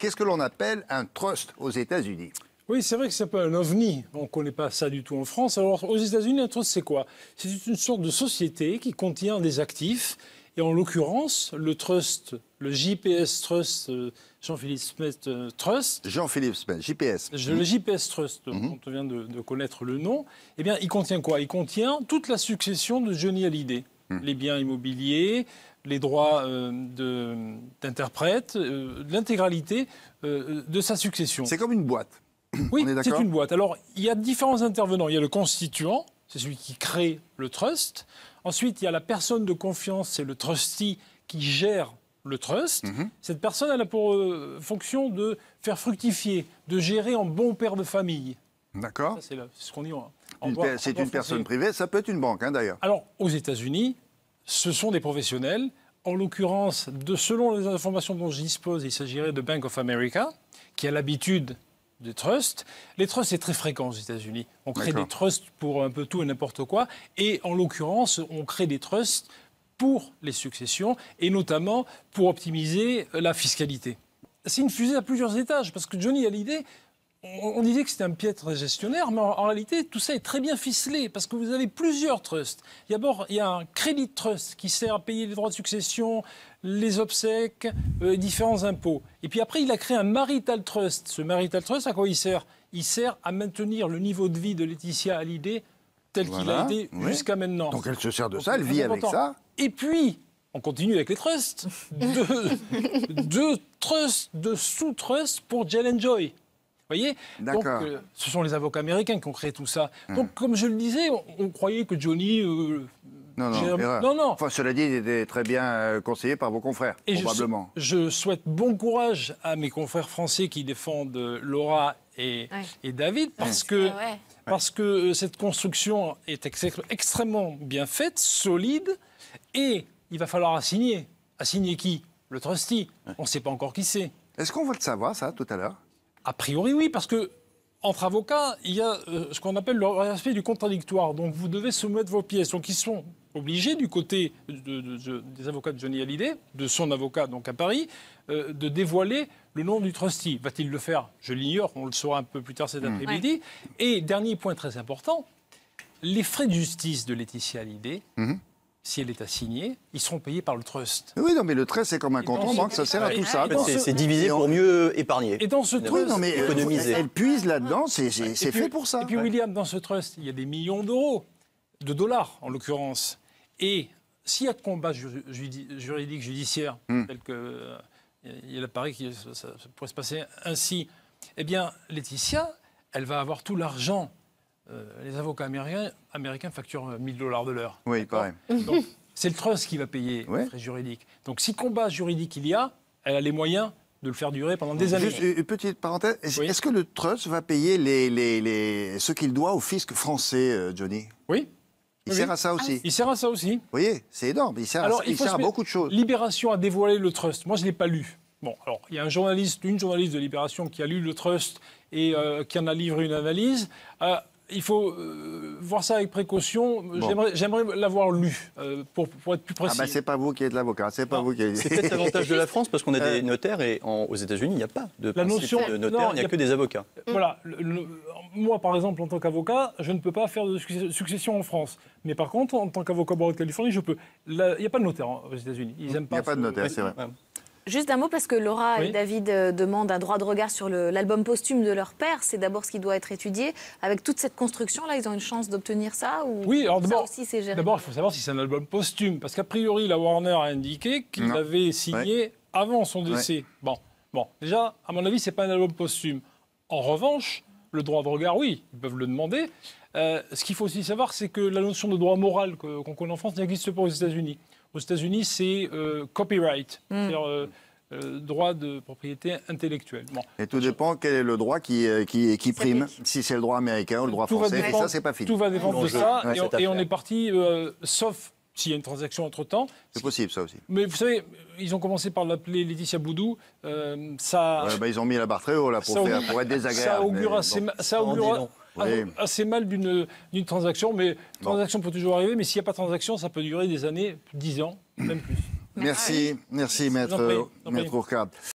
Qu'est-ce que l'on appelle un trust aux États-Unis? Oui, c'est vrai que c'est un peu un ovni. On ne connaît pas ça du tout en France. Alors, aux États-Unis, un trust, c'est quoi? C'est une sorte de société qui contient des actifs. Et en l'occurrence, le trust, le JPS Trust, euh, Jean-Philippe Smith euh, Trust. Jean-Philippe Smith, JPS. Le JPS Trust, mhm. dont on vient de, connaître le nom, eh bien, il contient quoi? Il contient toute la succession de Johnny Hallyday. Mhm. Les biens immobiliers, les droits euh, d'interprète, l'intégralité de sa succession. C'est comme une boîte. Oui, c'est une boîte. Alors, il y a différents intervenants. Il y a le constituant, c'est celui qui crée le trust. Ensuite, il y a la personne de confiance, c'est le trustee qui gère le trust. Mhm. Cette personne, elle a pour euh, fonction de faire fructifier, de gérer en bon père de famille. D'accord. C'est ce qu'on dit en, C'est une personne privée, ça peut être une banque hein, d'ailleurs. Alors, aux États-Unis, ce sont des professionnels. En l'occurrence, selon les informations dont je dispose, il s'agirait de Bank of America, qui a l'habitude des trusts. Les trusts, c'est très fréquent aux États-Unis. On crée des trusts pour un peu tout et n'importe quoi. Et en l'occurrence, on crée des trusts pour les successions et notamment pour optimiser la fiscalité. C'est une fusée à plusieurs étages parce que Johnny Hallyday, on disait que c'était un piètre gestionnaire, mais en, réalité, tout ça est très bien ficelé parce que vous avez plusieurs trusts. D'abord, il y a un crédit trust qui sert à payer les droits de succession, les obsèques, euh, différents impôts. Et puis après, il a créé un marital trust. Ce marital trust, à quoi il sert? Il sert à maintenir le niveau de vie de Laetitia Hallyday tel qu'il a été jusqu'à maintenant. Donc elle se sert de ça, elle vit avec ça. Et puis, on continue avec les trusts. deux, trusts, de sous-trusts pour Jalen Joy voyez Donc, euh, ce sont les avocats américains qui ont créé tout ça. Hum. Donc, comme je le disais, on, croyait que Johnny. Euh, non, non, non, non, Enfin, cela dit, il était très bien euh, conseillé par vos confrères, probablement. Je, souhaite bon courage à mes confrères français qui défendent Laura et, et David, parce que, ah parce que cette construction est extrêmement bien faite, solide, et il va falloir assigner. Assigner qui? Le trustee. On ne sait pas encore qui c'est. Est-ce qu'on va le savoir, ça, tout à l'heure? A priori, oui, parce que entre avocats, il y a euh, ce qu'on appelle le respect du contradictoire. Donc vous devez soumettre vos pièces. Donc ils sont obligés, du côté des avocats de Johnny Hallyday, de son avocat donc à Paris, euh, de dévoiler le nom du trustee. Va-t-il le faire? Je l'ignore, on le saura un peu plus tard cet mmh. après-midi. Et dernier point très important, les frais de justice de Laetitia Hallyday. Mmh si elle est assignée, ils seront payés par le trust. Oui, non, mais le trust, c'est comme un compte en banque, ça sert à tout ça. C'est divisé pour mieux épargner. Et dans ce trust, non, mais économiser. Elle puise là-dedans, c'est fait pour ça. Et puis, William, dans ce trust, il y a des millions d'euros, de dollars en l'occurrence. Et s'il y a de combat juridique, judiciaire, hmm. tel que euh, il apparaît que ça pourrait se passer ainsi, eh bien, Laetitia, elle va avoir tout l'argent euh, les avocats américains, américains facturent 1000 dollars de l'heure. Oui, pareil. c'est le trust qui va payer les frais juridiques. Donc si combat juridique il y a, elle a les moyens de le faire durer pendant des années. une petite parenthèse, est-ce que le trust va payer les, ce qu'il doit au fisc français, euh, Johnny? Oui. Il sert à ça aussi. Il sert à ça aussi. Vous voyez, c'est énorme. Il sert, à, il sert à beaucoup de choses. Libération a dévoilé le trust. Moi, je ne l'ai pas lu. Bon, alors, il y a un journaliste, une journaliste de Libération qui a lu le trust et euh, qui en a livré une analyse il faut euh, voir ça avec précaution. J'aimerais l'avoir lu euh, pour, être plus précis. Ah bah c'est pas vous qui êtes l'avocat, c'est pas vous qui. C'est peut-être l'avantage de la France parce qu'on a des euh, notaires et aux États-Unis il n'y a pas de la notion de notaire, il n'y a, que des avocats. Voilà, moi par exemple en tant qu'avocat, je ne peux pas faire de succession en France, mais par contre en tant qu'avocat barreau de Californie, je peux. Il n'y a pas de notaire hein, aux États-Unis. Il n'y a pas de notaire, c'est vrai. Juste un mot parce que Laura et David euh, demandent un droit de regard sur l'album posthume de leur père. C'est d'abord ce qui doit être étudié. Avec toute cette construction-là, ils ont une chance d'obtenir ça ou Oui, alors d'abord, d'abord, il faut savoir si c'est un album posthume. Parce qu'a priori, la Warner a indiqué qu'il avait signé avant son décès. Bon, bon, déjà, à mon avis, c'est pas un album posthume. En revanche, le droit de regard, oui, ils peuvent le demander. Euh, ce qu'il faut aussi savoir, c'est que la notion de droit moral qu'on connaît en France n'existe pas aux États-Unis. Aux États-Unis, c'est euh, copyright, hmm. Euh, euh, droit de propriété intellectuelle. Et tout dépend quel est le droit qui, qui, qui prime, si c'est le droit américain ou le droit français. et ça, c'est pas fini. Tout va dépendre de ça. et, on, est parti, sauf s'il y a une transaction entre-temps. C'est possible, ça aussi. Mais vous savez, ils ont commencé par l'appeler Laetitia Boudou. ça... bah, ils ont mis la barre très haut là, pour, faire, pour être désagréable. Ça augure, assez, ça augure, assez mal d'une transaction, mais transaction peut toujours arriver, mais s'il n'y a pas de transaction, ça peut durer des années, 10 ans, même plus. Merci, merci maître, maître